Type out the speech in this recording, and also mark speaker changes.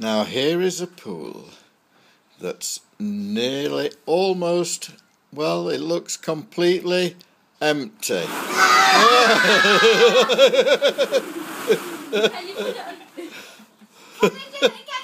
Speaker 1: Now here is a pool that's nearly almost well it looks completely empty.